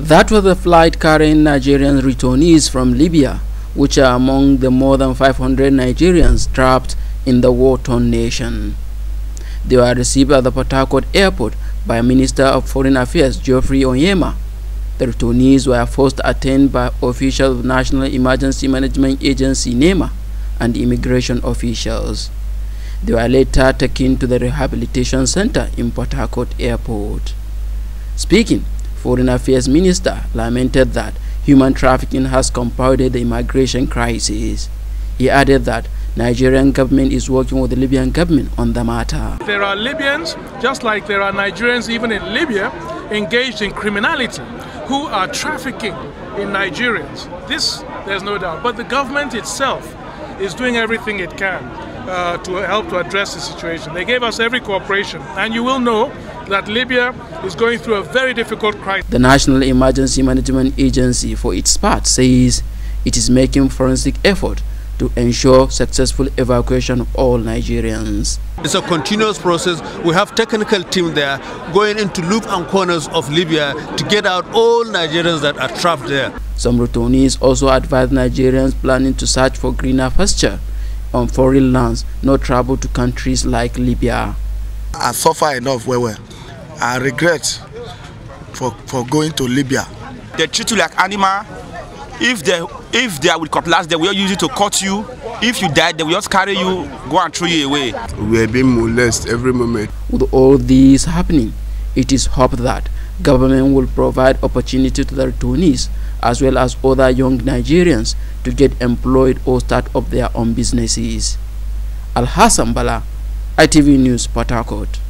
That was the flight carrying Nigerian returnees from Libya, which are among the more than 500 Nigerians trapped in the war-torn nation. They were received at the Port Harcourt airport by Minister of Foreign Affairs Geoffrey Onyeama. The returnees were first attended by officials of National Emergency Management Agency NEMA and immigration officials. They were later taken to the rehabilitation center in Port Harcourt Airport. Speaking, Foreign Affairs Minister lamented that human trafficking has compounded the immigration crisis. He added that Nigerian government is working with the Libyan government on the matter. There are Libyans, just like there are Nigerians even in Libya, engaged in criminality who are trafficking in Nigerians. This, there's no doubt. But the government itself is doing everything it can uh, to help to address the situation. They gave us every cooperation. And you will know that Libya is going through a very difficult crisis. The National Emergency Management Agency, for its part, says it is making forensic effort to ensure successful evacuation of all Nigerians. It's a continuous process. We have technical team there going into loop and corners of Libya to get out all Nigerians that are trapped there. Some returnees also advise Nigerians planning to search for greener pasture on foreign lands not travel to countries like Libya. I suffer enough well well. I regret for, for going to Libya. They treat you like animal. If they if they are with cutlass, they will use it to cut you. If you die, they will just carry you, go and throw you away. We are being molested every moment. With all this happening, it is hoped that government will provide opportunity to the returnees as well as other young Nigerians to get employed or start up their own businesses. Alhassan Bala, ITV News, Port.